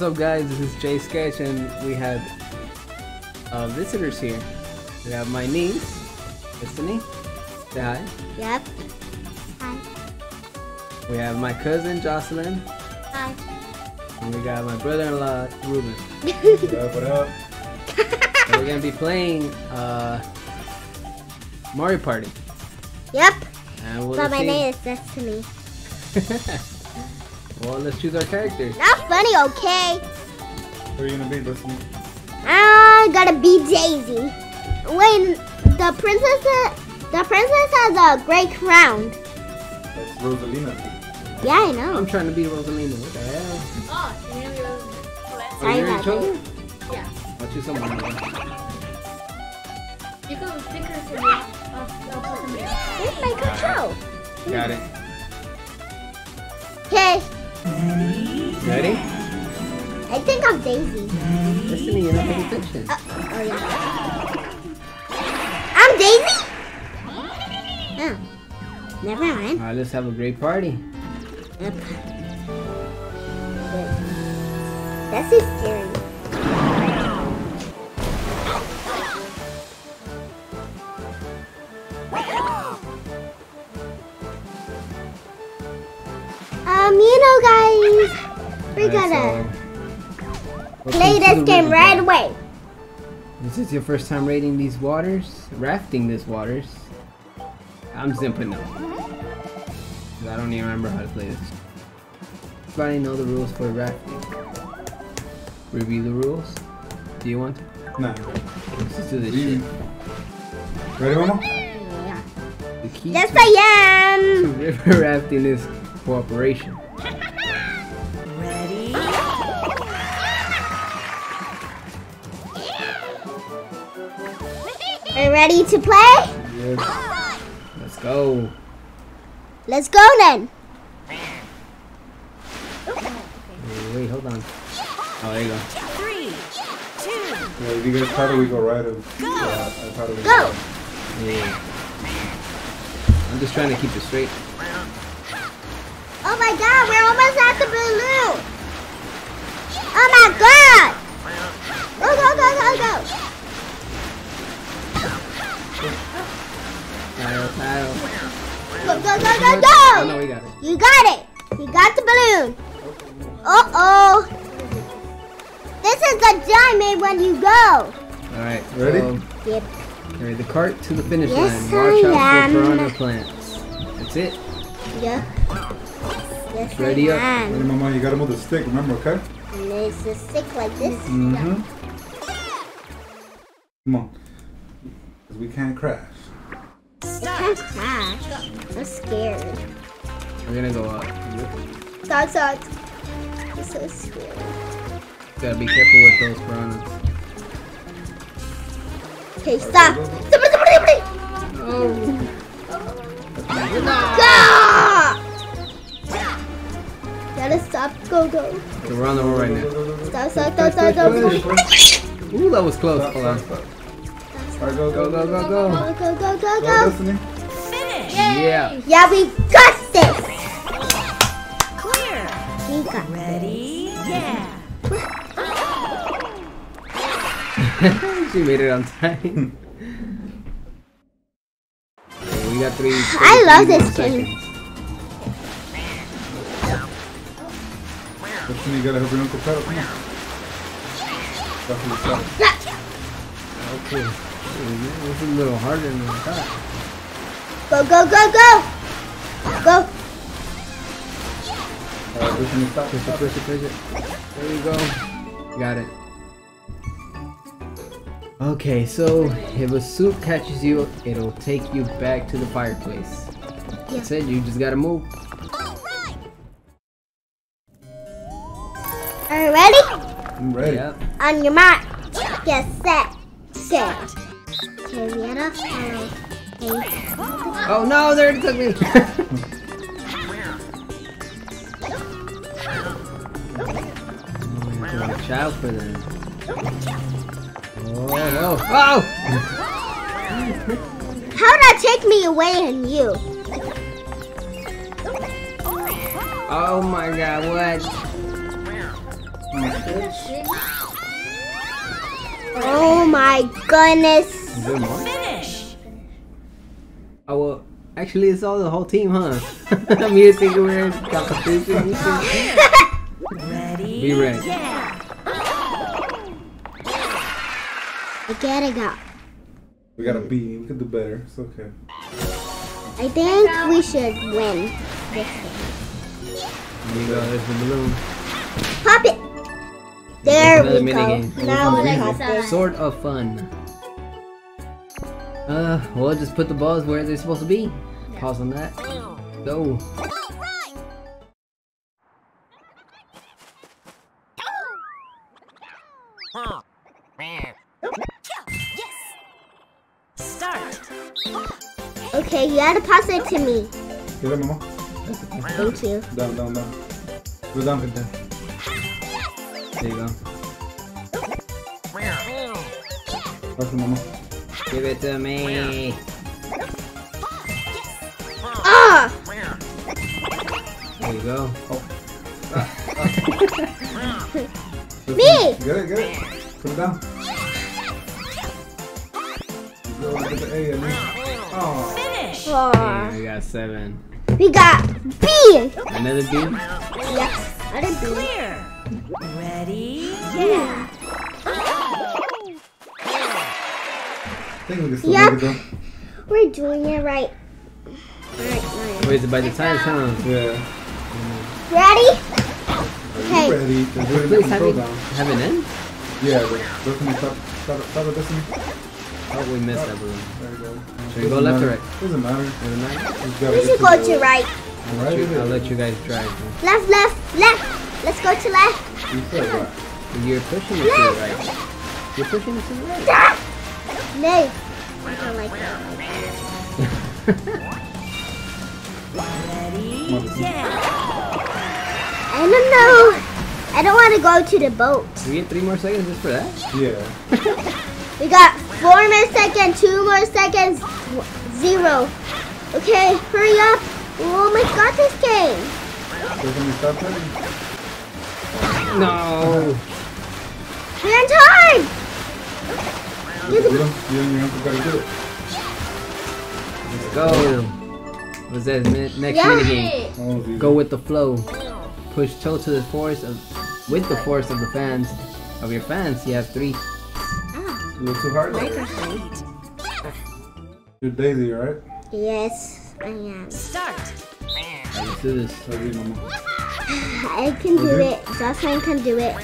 What's up, guys? This is Jay Sketch, and we have uh, visitors here. We have my niece, Destiny. Say hi. Yep. Hi. We have my cousin, Jocelyn. Hi. And we got my brother-in-law, Ruben. What up, what up? and we're gonna be playing uh, Mario Party. Yep. And we'll But my see- name is Destiny. well, let's choose our characters. Not funny, okay? Who are you gonna be, Destiny? I gotta be Daisy. Wait, the princess, the princess has a great crown. That's Rosalina. Yeah, I know. I'm trying to be Rosalina. What the hell? Oh, you're gonna be Rosalina. Oh, Sorry you're chosen? Yeah. I'll choose someone. else. You can pick her for me. I'll, I'll here. Where's my control? Got it. Okay, Ready? I think I'm Daisy. Destiny, you're not paying attention. Uh, oh yeah. I'm Daisy. Oh, never mind. Alright, let's have a great party. Yep. That's so scary. We Alright, gotta so- play this game right bed. away. This is your first time raiding these waters? Rafting these waters? I'm simply no. Mm-hmm. 'Cause I don't even remember how to play this. Everybody know the rules for rafting? Review the rules? Do you want to? Nah. Let's just do this You- shit. Ready, Mama? Yeah. The key Yes, to, I to am. river rafting is cooperation. Are ready to play? Yes. Let's go. Let's go then. Wait, wait, hold on. Oh, there you go. Three, two, Yeah, if you guys paddle, we go right. If, yeah, I paddle, we Go. right. Yeah. I'm just trying to keep it straight. Oh my god, we're almost at the balloon. Oh my god. Go, go, go, go, go. Paddle, paddle. Go, go, go, go, Oh, no, go. we got it. You got it. You got the balloon. Uh-oh. This is the diamond when you go. Alright, Ready? so- Yep. Alright, the cart to the finish Yes, line. Watch I out for am. piranha plants. That's it. Yep. Yes, Ready I up. am. Ready, Mama? You gotta move the stick, remember, okay? And it's a stick like this. Mm-hmm. Come on. 'Cause we can't crash. It can't crash. I'm scared. We're gonna go up. Stop, stop. I'm so scared. Gotta be careful with those piranhas. Okay, stop. Stop, stop, stop, stop. Oh. Go! Gotta stop. Go, go. So we're on the road right now. Stop, stop, stop, stop, stop. Push, Stop, push. Ooh, that was close. Stop, Hold on. Stop, stop. Alright, go, Go, go, go, go. go, go, go, go, Go, go. Destiny. finish. Yeah. Yeah, we got this. Clear. We got Ready? Yeah. she made it on time. Okay, we got three. I love this game. seconds. Destiny, you gotta help your Uncle paddle. Come on. Stop for yourself. Okay. This is a little harder than I thought. Go, go, go, go. Go. Alright, Destiny, stop, Push it, push it, push it. There you go. Got it. Okay, so if a suit catches you, it'll take you back to the fireplace. That's it, you just gotta move. Are you ready? I'm ready. On your mark. Get set. Go. Okay, we gotta follow a Oh no, there it took me. Watch out for them. Oh, no. Oh! How did that take me away and you? Oh my god, what? Oh my goodness. Is there more? Finish. Oh well, actually it's all the whole team, huh? I'm here thinking we're in competition. You Ready? Be ready. Yeah. I gotta go. We got a B. We could do better. It's okay. I think we should win this game. There you go. There's the balloon. Pop it. There we go. Now we Like pop this, it. Sort of fun. Uh, well, just put the balls where they're supposed to be. Pause on that. Go. Okay, you gotta pass it to me. Get it, mama. Thank you. Down, down, down. Go down, get down. There you go. Pass it, mama. Give it to me. Ah! There you go. Oh. Me! Get it, get it. Put it down. Go, get the A at. Oh. Finish. Yeah, we got seven. We got B! Another B? Yes, I did B. Clear. Ready? Yeah. Think we can still Yep. make it though. We're doing it right. Alright, alright. Wait, is it by the time, huh? Yeah. Ready? Are Okay. you ready? Cause we're Please gonna have go it, down. have it end? Yeah, the Destiny, stop, stop, stop at Destiny. Oh, we missed that balloon. There you go. Should we go left or right? Doesn't matter. Doesn't matter? Just gotta We get should to go the- to right. Right, I'll it is. let you guys drive. huh? Left, left, left. Let's go to left. You said that. You're pushing it to the right. You're pushing it to the right. No. I don't like that. Ready? Yeah. I don't know. I don't want to go to the boat. we get three more seconds just for that? Yeah. We got four more seconds, two more seconds, zero. Okay, hurry up. Oh my god, this game. Destiny, stop heading. No! We're on time. You don't, you don't have to gotta do it. Let's go! What's that? Next Yeah. minigame. Go with the flow. Push toe to the force of with the force of the fans of your fans. You have three. Ah, A little too hard. You're Daisy, right? yes, I am. Start. Let's do this. I can do it. Jocelyn can do it.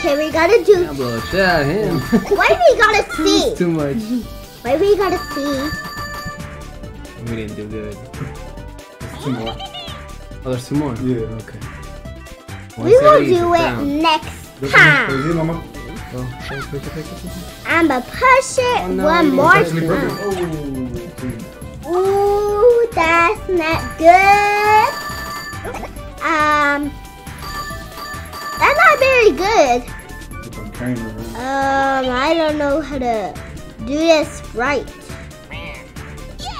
Okay, we gotta do. I'll blow shit out him. Why we gotta see? Too much. Why we gotta see? We didn't do good. Two more. Oh, there's two more. Yeah. Okay. We will do it crown. next time. Push. I'ma push it Oh, no, one more Destiny, broke it. time. Oh. Ooh, that's not good. Um, that's not very good. Keep on carrying her around. Um, I don't know how to do this right.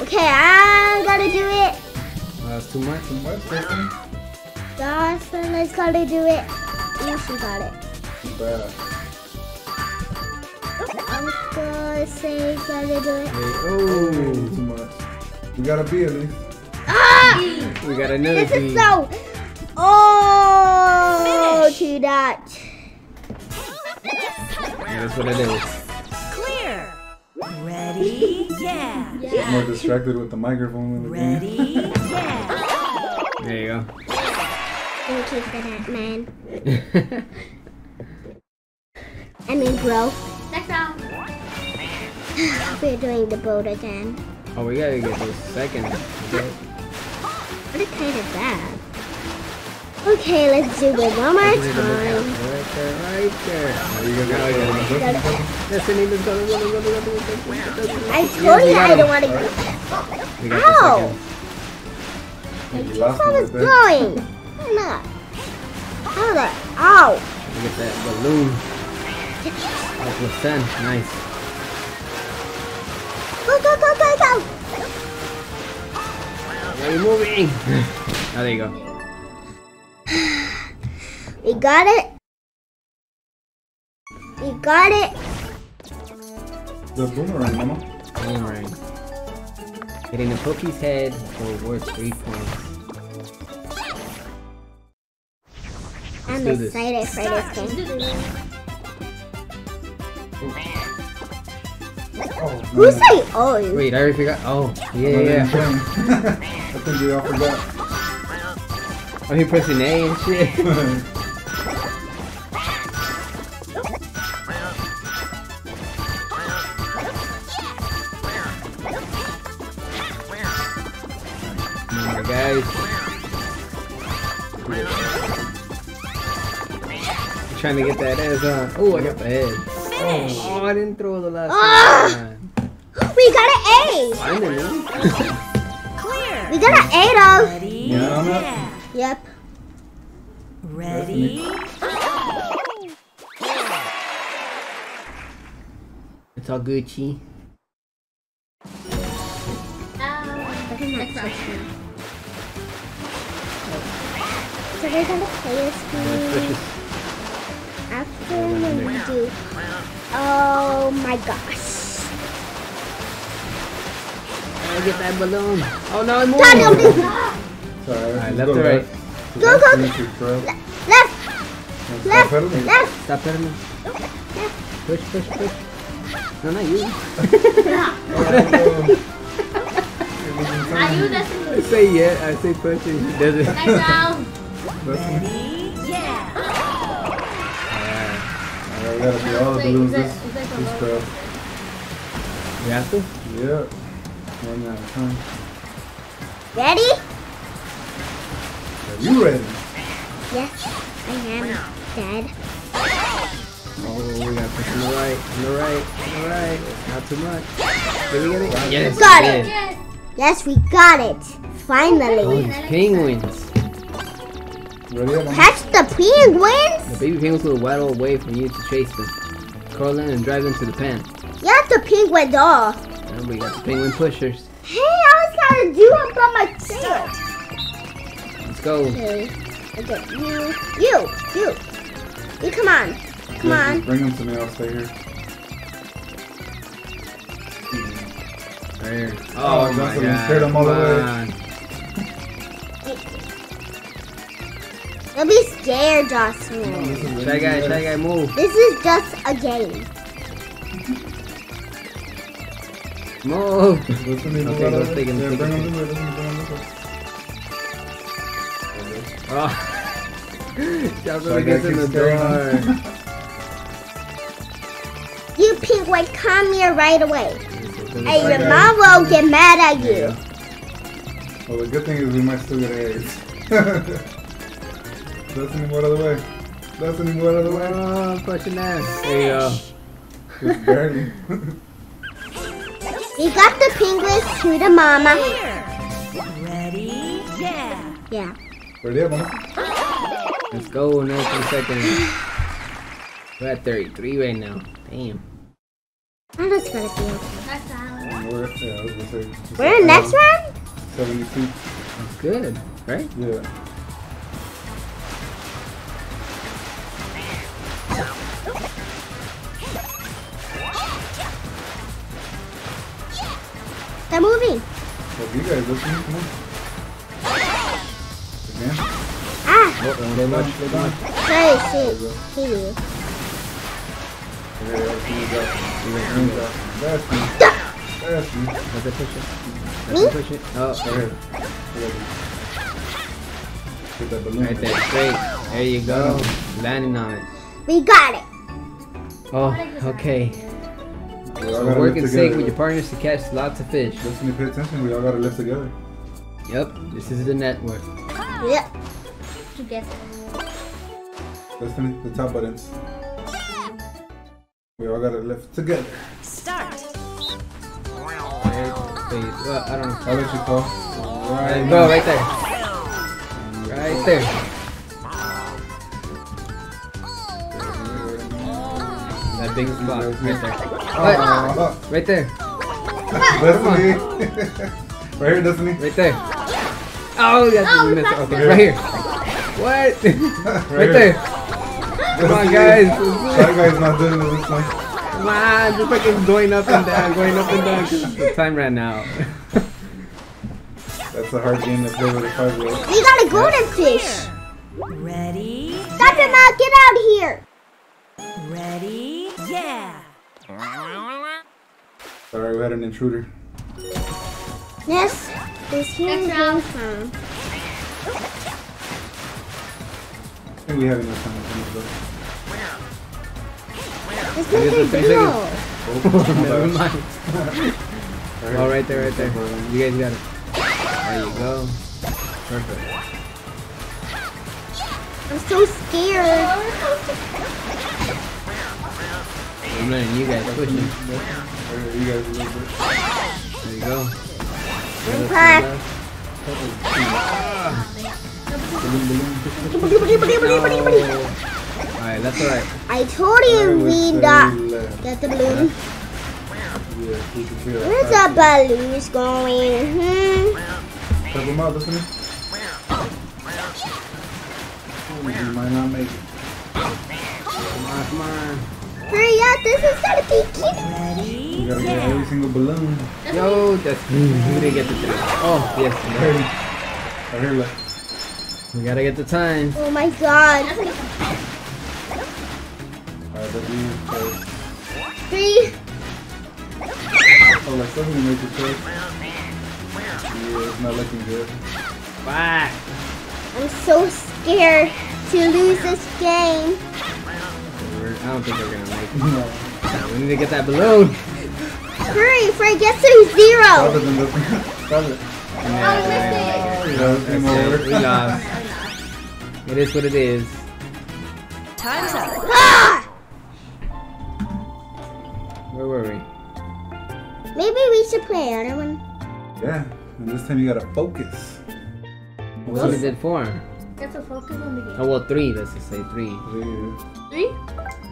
Okay, I gotta do it. That's too much. Too much, Destiny? Jocelyn's gotta do it. Ooh, she got it. Too bad. Uncle say gotta do it. Hey, Oh, too much. We gotta be at least. Ah! we got another This is B. so. To that. Yeah, that's what it is. Clear. Ready? Yeah. More distracted with the microphone and the game. Ready? Yeah. There you go. Thank you for that, man. go. I mean, bro. Next round. We're doing the boat again. oh, we gotta get those second. Okay. What kind of bad? Okay, let's do it one more time. right there, right there. Are you gonna Now we get gotta it? Gotta- Destiny, let's go, go, go, go, go, go. I told you I don't want to go. Ow! the second. You lost I right there. going. I'm not. How the? Ow! We get that balloon. That was 10. Nice. Go, go, go, go, go! Are you moving? oh, there you go. We got it. We got it. The boomerang, mama. Boomerang. Hitting the Poke's head for worth three points. I'm do this. excited for this game. Oh, Who say oh? Wait, I already forgot. Oh, yeah, Another yeah. I think we all forgot. Oh, he pressing A and shit. Come on, guys. Trying to get that ass on. Oh, I got the head. Finish. Oh, I didn't throw the last Ah! one. We got an A. Finally. Clear. We got an A though. Ready? Yeah, Yeah. Yep. Ready? It's all Gucci. Next round. So we're gonna play this game after we do. Oh my gosh. Oh, get that balloon. Oh no, I'm Daddy, I'm moving. Sorry, let's left go right. Go, go, trail. Left, Stop left, pedaling. left. Stop pedaling. Push, push, push. No, not you. Are you I say yeah, I say push and he does it. Next round. Ready? Yeah. Alright, we gotta be all the Wait, balloons is that- this, is that this low? You have to? Yeah. One at a time. Ready? Are you ready? Yes, I am. Dad. Oh, we gotta push on the right, on the right, on the right. Not too much. Did we get it? Yes. Got we it. Yes. Yes, we got it. Oh, Finally. these penguins. Ready up, mama? Catch the penguins? The baby penguins will waddle away from you to chase them. Curl in and drive them to the pen. Yeah, the penguin doll. And we got the penguin pushers. Hey, I was gonna do it by myself. Let's go. Okay. Okay, you, you, you. You come on. Come Yeah, on. Bring them to me, I'll stay here. Hmm. Right here. Oh, Oh, my that's what we god. all Come away. Don't be scared, Jocelyn. Shy guy, shy guy, move. This is just a game. Move. Listen, they move Okay, go take him, take him. them this way, listen, bring them this way. Oh. Jocelyn Shy guy gets in the keeps scaring door. them. You penguin, come here right away. Hey, Shy your guy. mom won't get mad at you you. Well, the good thing is we might still get eggs. That's any more out of the way. That's any more out of the way. Oh, pushing that. There you uh, go. Just barely. We got the penguins to the mama. Clear. Ready? Yeah. Yeah. Ready up, mama? Let's go. Another 10 seconds. We're at 33 right now. Damn. I'm just gonna be okay. Next round. We're, yeah, I was gonna say. just We're in like next round? 70 feet. That's good, right? Yeah. They're moving. Well, you guys listen, come on. Again? Ah, Oh, don't get much. Get much. very sick. See you. Okay, that's me. You That's me. That's it push it. Me? Push it. Oh, Right here. Ready. Get that balloon. right there. Straight. There you go. Landing on it. We got it. Oh, okay. We all So gotta work in sync with your partners to catch lots of fish. Listen, pay attention. We all gotta live together. Yep, this is the network. Yep. Together. Listen, the top buttons. Yeah. We all gotta live together. Start. Right, please. Well, I don't know. I'll let you call. There you Right. go, right there. Right there. That big spot. Right there. What? Aw. Right there. Destiny. right here, Destiny. Right there. Oh, that's Oh, oh, we oh, missed. passed Okay, it. right here. What? right there. Come on, guys. That guy's not doing it this time. Come on, just fucking going up and down, going up and down. The time ran out. That's a hard game to play with a five-year-old. We got a golden fish. Ready? Stop him out. Get out of here. Ready? Yeah. Sorry, we had an intruder. Yes. This here Next is round. I think we have enough time to finish this. This It is a is three a seconds. duo. Oh, Never my mind. Oh, right there, right there. You guys got it. There you go. Perfect. I'm so scared. I'm letting you guys push it. Alright, you guys a little bit. There you go. Alright, that's alright. I told you we not get the balloon. Yeah, we can feel Where's the balloons going? Hmm. Them listen. Oh, you might not make it. Come on, come on. Hurry up, this is gonna be cute. Ready? You gotta get every single balloon. Yo, that's we didn't get the three. Oh, yes. I hear like, We gotta get the time. Oh my god. alright, but we, uh, Three. oh, like somebody make a choice. Yeah, it's not looking good. Back. I'm so scared to lose this game. We're- I don't think we're gonna make No. it. We need to get that balloon. Hurry before it gets to zero. it, then listen. Stop. Yeah, we're gonna make it. Yeah, it's game That's it. over. We lost. It is what it is. Time's up. Ah! Where were we? Maybe we should play another one. Yeah, and this time you gotta focus. We only did four. Get to focus on the game. Oh well, three. Let's just say three. Yeah. Three?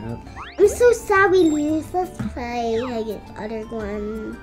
Yep. I'm so sad we lose. Let's play like other one.